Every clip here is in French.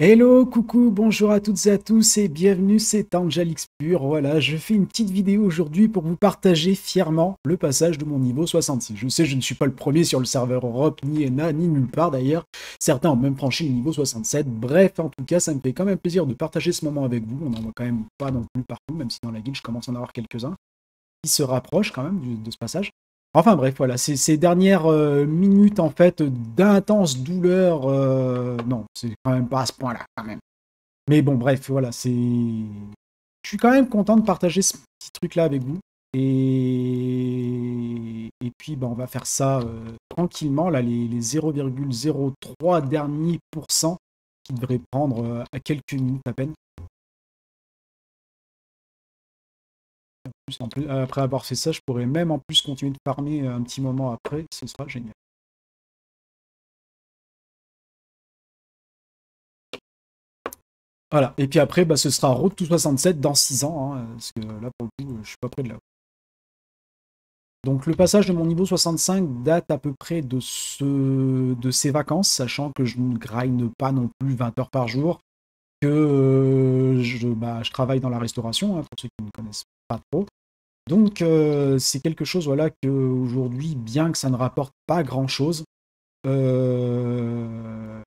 Hello, coucou, bonjour à toutes et à tous et bienvenue, c'est Angelix Pure. Voilà, je fais une petite vidéo aujourd'hui pour vous partager fièrement le passage de mon niveau 66. Je sais, je ne suis pas le premier sur le serveur Europe, ni ENA, ni nulle part d'ailleurs. Certains ont même franchi le niveau 67. Bref, en tout cas, ça me fait quand même plaisir de partager ce moment avec vous. On n'en voit quand même pas non plus partout, même si dans la guilde, je commence à en avoir quelques-uns qui se rapprochent quand même de ce passage. Enfin bref, voilà, ces, dernières euh, minutes en fait d'intense douleur, euh, non, c'est quand même pas à ce point-là quand même. Mais bon, bref, voilà, c'est, je suis quand même content de partager ce petit truc-là avec vous. Et, puis, ben, on va faire ça euh, tranquillement, là, les, les 0,03 derniers pourcents qui devraient prendre à quelques minutes à peine. Après avoir fait ça, je pourrais même en plus continuer de farmer un petit moment après, ce sera génial. Voilà, et puis après, bah, ce sera Road to 67 dans 6 ans, hein, parce que là, pour le coup, je suis pas près de là. Donc le passage de mon niveau 65 date à peu près de, ce, de ces vacances, sachant que je ne grind pas non plus 20 heures par jour, que euh, je, bah, je travaille dans la restauration, hein, pour ceux qui ne connaissent pas trop. Donc euh, c'est quelque chose voilà que aujourd'hui, bien que ça ne rapporte pas grand chose, euh,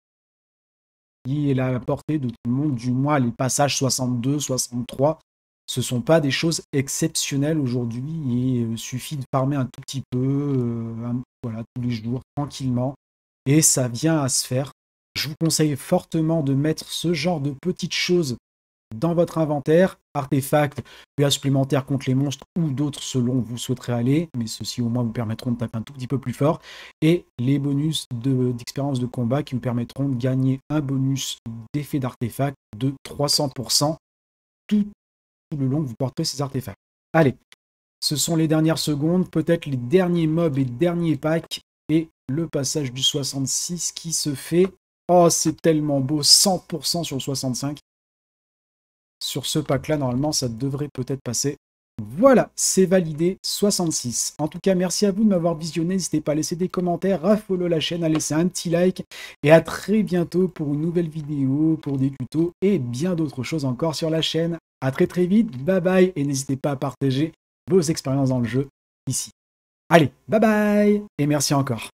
qui est la portée de tout le monde, du moins les passages 62, 63, ce sont pas des choses exceptionnelles aujourd'hui. Il euh, suffit de farmer un tout petit peu, voilà, tous les jours, tranquillement, et ça vient à se faire. Je vous conseille fortement de mettre ce genre de petites choses dans votre inventaire, artefacts, PA supplémentaires contre les monstres ou d'autres selon où vous souhaiterez aller, mais ceux-ci au moins vous permettront de taper un tout petit peu plus fort, et les bonus d'expérience de, combat qui vous permettront de gagner un bonus d'effet d'artefact de 300% tout, tout le long que vous porterez ces artefacts. Allez, ce sont les dernières secondes, peut-être les derniers mobs et derniers packs, et le passage du 66 qui se fait. Oh, c'est tellement beau, 100% sur le 65 sur ce pack-là, normalement, ça devrait peut-être passer. Voilà, c'est validé 66. En tout cas, merci à vous de m'avoir visionné. N'hésitez pas à laisser des commentaires, à follow la chaîne, à laisser un petit like. Et à très bientôt pour une nouvelle vidéo, pour des tutos et bien d'autres choses encore sur la chaîne. À très très vite, bye bye. Et n'hésitez pas à partager vos expériences dans le jeu ici. Allez, bye bye et merci encore.